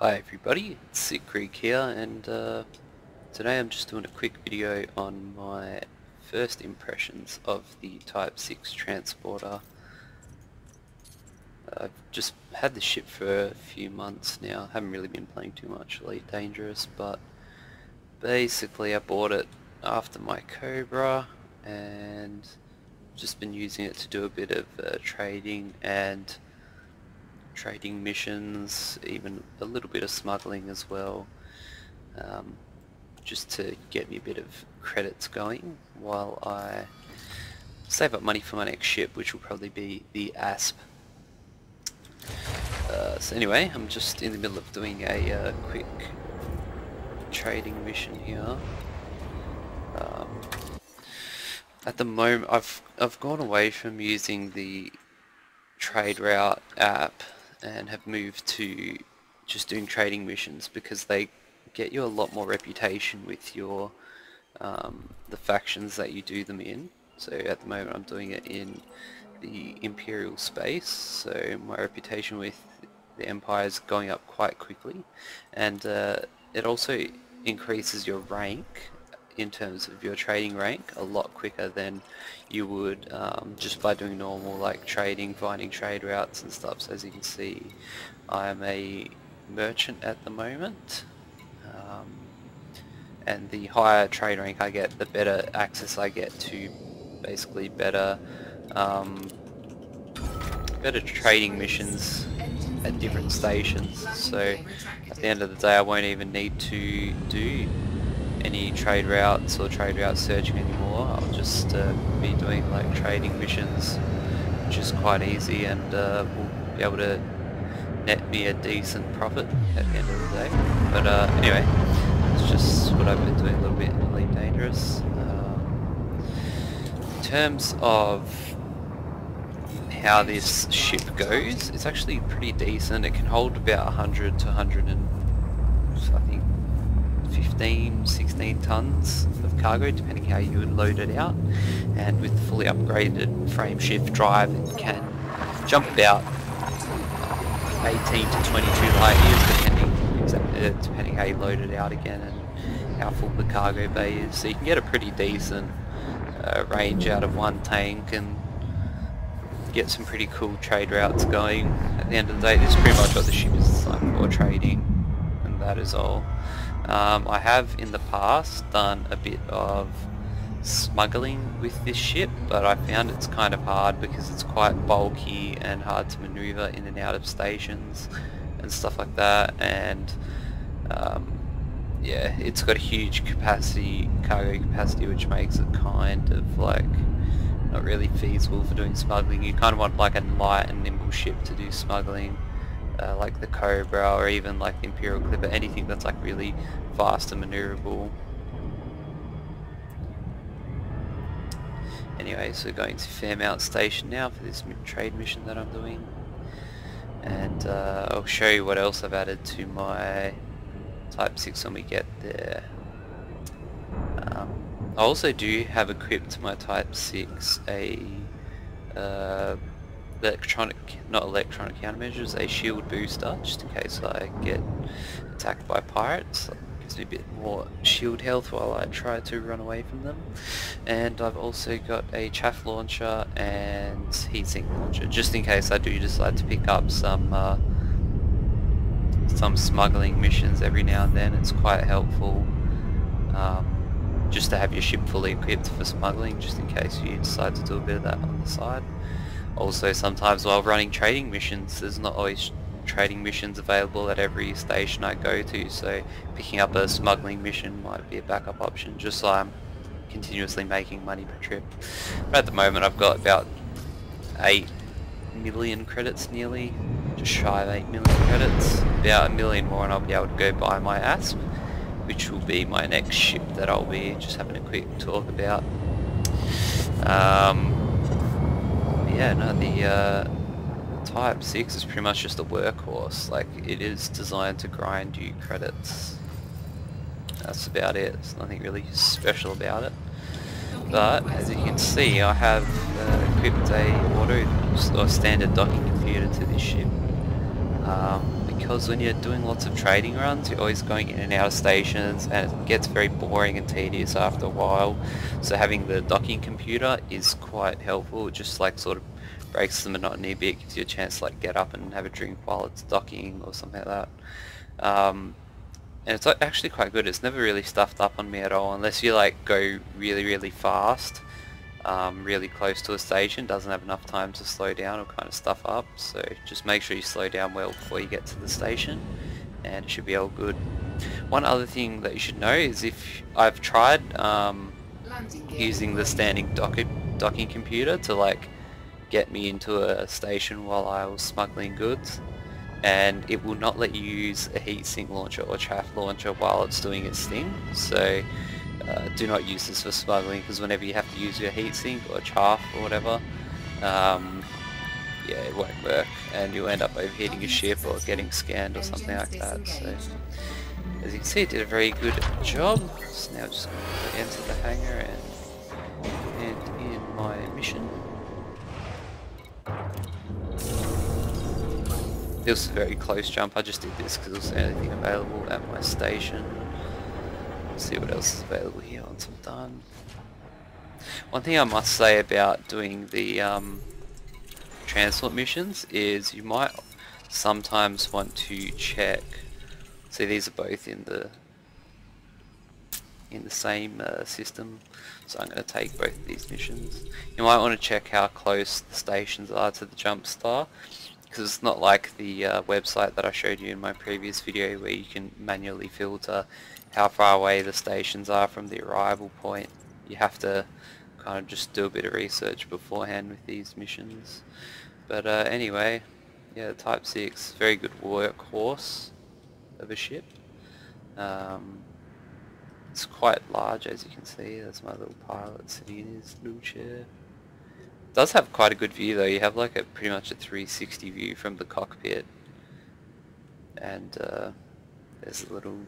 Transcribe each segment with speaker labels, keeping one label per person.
Speaker 1: Hi everybody, it's Sick Creek here and uh, today I'm just doing a quick video on my first impressions of the Type 6 transporter. I've just had the ship for a few months now, haven't really been playing too much Elite Dangerous but basically I bought it after my Cobra and just been using it to do a bit of uh, trading and trading missions, even a little bit of smuggling as well, um, just to get me a bit of credits going while I save up money for my next ship, which will probably be the ASP. Uh, so anyway, I'm just in the middle of doing a uh, quick trading mission here. Um, at the moment, I've I've gone away from using the trade route app and have moved to just doing trading missions because they get you a lot more reputation with your um, the factions that you do them in. So at the moment I'm doing it in the Imperial space, so my reputation with the Empire is going up quite quickly and uh, it also increases your rank in terms of your trading rank a lot quicker than you would um, just by doing normal like trading, finding trade routes and stuff. So as you can see, I'm a merchant at the moment. Um, and the higher trade rank I get, the better access I get to basically better um, better trading missions at different stations. So at the end of the day I won't even need to do any trade routes or trade route searching anymore. I'll just uh, be doing like trading missions, which is quite easy and uh, will be able to net me a decent profit at the end of the day. But uh, anyway, it's just what I've been doing a little bit Elite Dangerous. Um, in terms of how this ship goes, it's actually pretty decent. It can hold about 100 to 100 and I think 15, 16 tons of cargo depending how you would load it out and with the fully upgraded frame shift drive it can jump about 18 to 22 light years depending, uh, depending how you load it out again and how full the cargo bay is so you can get a pretty decent uh, range out of one tank and get some pretty cool trade routes going. At the end of the day this is pretty much what the ship is designed for, trading and that is all. Um, I have in the past done a bit of smuggling with this ship but I found it's kind of hard because it's quite bulky and hard to maneuver in and out of stations and stuff like that. And um, yeah it's got a huge capacity cargo capacity which makes it kind of like not really feasible for doing smuggling. You kind of want like a light and nimble ship to do smuggling uh, like the Cobra or even like the Imperial Clipper, anything that's like really fast and maneuverable. Anyway, so going to Fairmount Station now for this trade mission that I'm doing. And uh, I'll show you what else I've added to my Type 6 when we get there. Um, I also do have equipped my Type 6 a uh, electronic, not electronic countermeasures, a shield booster, just in case I get attacked by pirates. Gives me a bit more shield health while I try to run away from them. And I've also got a chaff launcher and heatsink launcher, just in case I do decide to pick up some uh, some smuggling missions every now and then. It's quite helpful. Um, just to have your ship fully equipped for smuggling just in case you decide to do a bit of that on the side. Also sometimes while running trading missions there's not always trading missions available at every station I go to so picking up a smuggling mission might be a backup option just so I'm continuously making money per trip. But at the moment I've got about 8 million credits nearly, just shy of 8 million credits, about a million more and I'll be able to go buy my ASP which will be my next ship that I'll be just having a quick talk about. Um, yeah, no, the uh, Type 6 is pretty much just a workhorse. Like, it is designed to grind you credits. That's about it. There's nothing really special about it. But, as you can see, I have uh, equipped a auto or standard docking computer to this ship. Um, because when you're doing lots of trading runs you're always going in and out of stations and it gets very boring and tedious after a while. So having the docking computer is quite helpful. It just like sort of breaks the monotony a bit gives you a chance to like get up and have a drink while it's docking or something like that. Um, and it's actually quite good. It's never really stuffed up on me at all unless you like go really really fast um, really close to a station, doesn't have enough time to slow down or kind of stuff up. So just make sure you slow down well before you get to the station and it should be all good. One other thing that you should know is if I've tried um, using the standing docking computer to like get me into a station while I was smuggling goods and it will not let you use a heatsink launcher or chaff launcher while it's doing its thing. So uh, do not use this for smuggling because whenever you have to use your heatsink or chaff or whatever, um, yeah, it won't work and you'll end up overheating your ship or getting scanned or something like that. So, as you can see, it did a very good job. So now I'm just going to enter the hangar and end in my mission. This was a very close jump, I just did this because it was the only thing available at my station see what else is available here once I'm done. One thing I must say about doing the um, transport missions is you might sometimes want to check see these are both in the in the same uh, system so I'm going to take both of these missions you might want to check how close the stations are to the jump star because it's not like the uh, website that I showed you in my previous video where you can manually filter how far away the stations are from the arrival point. You have to kind of just do a bit of research beforehand with these missions. But uh, anyway, yeah, Type 6, very good workhorse of a ship. Um, it's quite large as you can see, that's my little pilot sitting in his little chair. It does have quite a good view though, you have like a pretty much a 360 view from the cockpit. And uh, there's a little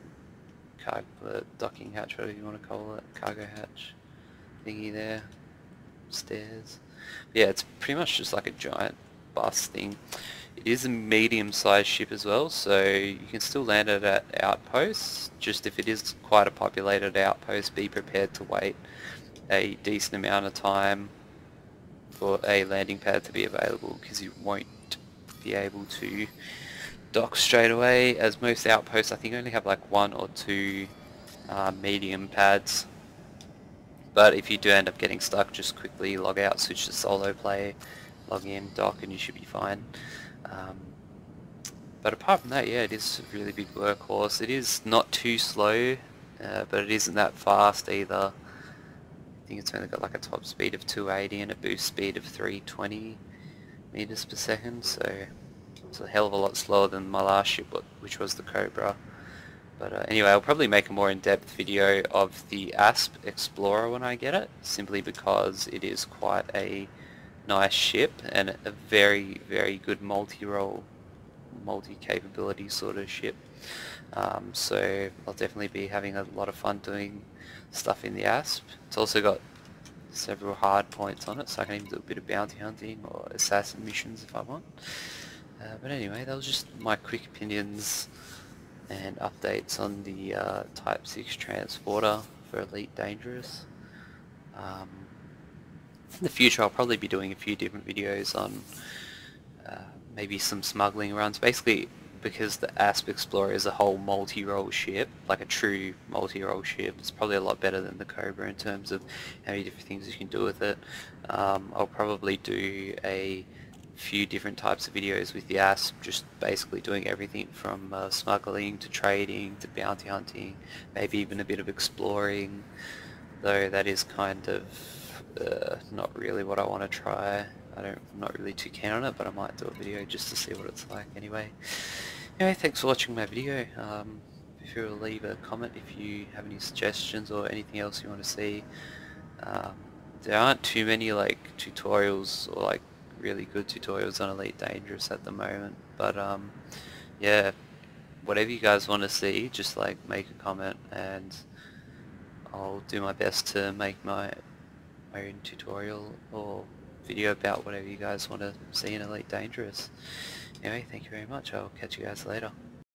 Speaker 1: cargo, uh, docking hatch, whatever you want to call it, cargo hatch thingy there, stairs. yeah, it's pretty much just like a giant bus thing. It is a medium-sized ship as well, so you can still land it at outposts. Just if it is quite a populated outpost, be prepared to wait a decent amount of time for a landing pad to be available because you won't be able to dock straight away. As most outposts I think only have like one or two uh, medium pads. But if you do end up getting stuck just quickly log out switch to solo play log in dock and you should be fine. Um, but apart from that yeah it is a really big workhorse. It is not too slow uh, but it isn't that fast either. I think it's only got like a top speed of 280 and a boost speed of 320 meters per second so it's a hell of a lot slower than my last ship, which was the Cobra. But uh, anyway, I'll probably make a more in-depth video of the Asp Explorer when I get it, simply because it is quite a nice ship and a very, very good multi-role, multi-capability sort of ship. Um, so I'll definitely be having a lot of fun doing stuff in the Asp. It's also got several hard points on it, so I can even do a bit of bounty hunting or assassin missions if I want. Uh, but anyway, that was just my quick opinions and updates on the uh, Type 6 transporter for Elite Dangerous. Um, in the future I'll probably be doing a few different videos on uh, maybe some smuggling runs. Basically, because the Asp Explorer is a whole multi-role ship, like a true multi-role ship, it's probably a lot better than the Cobra in terms of how many different things you can do with it. Um, I'll probably do a few different types of videos with the ASP, just basically doing everything from uh, smuggling to trading to bounty hunting, maybe even a bit of exploring, though that is kind of uh, not really what I want to try. I don't, I'm not really too keen on it, but I might do a video just to see what it's like anyway. Anyway, thanks for watching my video. Um, if you leave a comment if you have any suggestions or anything else you want to see. Um, there aren't too many like tutorials or like really good tutorials on Elite Dangerous at the moment. But um, yeah, whatever you guys want to see, just like make a comment and I'll do my best to make my, my own tutorial or video about whatever you guys want to see in Elite Dangerous. Anyway, thank you very much. I'll catch you guys later.